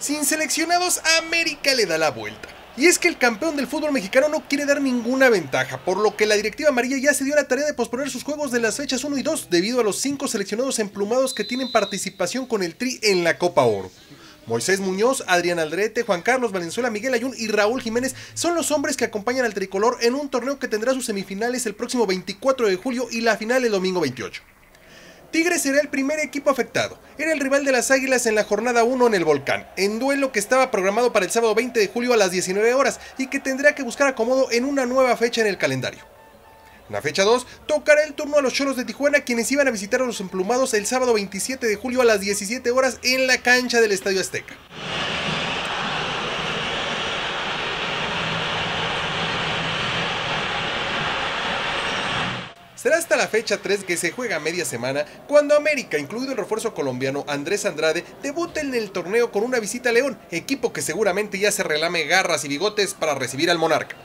Sin seleccionados, América le da la vuelta. Y es que el campeón del fútbol mexicano no quiere dar ninguna ventaja, por lo que la directiva amarilla ya se dio la tarea de posponer sus juegos de las fechas 1 y 2 debido a los 5 seleccionados emplumados que tienen participación con el Tri en la Copa Oro. Moisés Muñoz, Adrián Aldrete, Juan Carlos Valenzuela, Miguel Ayun y Raúl Jiménez son los hombres que acompañan al tricolor en un torneo que tendrá sus semifinales el próximo 24 de julio y la final el domingo 28. Tigres será el primer equipo afectado. Era el rival de las Águilas en la jornada 1 en el Volcán, en duelo que estaba programado para el sábado 20 de julio a las 19 horas y que tendrá que buscar acomodo en una nueva fecha en el calendario. La fecha 2 tocará el turno a los Cholos de Tijuana, quienes iban a visitar a los emplumados el sábado 27 de julio a las 17 horas en la cancha del Estadio Azteca. Será hasta la fecha 3 que se juega media semana cuando América, incluido el refuerzo colombiano Andrés Andrade, debute en el torneo con una visita a León, equipo que seguramente ya se relame garras y bigotes para recibir al Monarca.